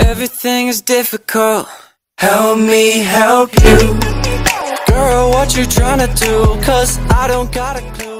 Everything is difficult. Help me help you. Girl, what you trying to do? Cause I don't got a clue.